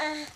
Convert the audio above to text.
嗯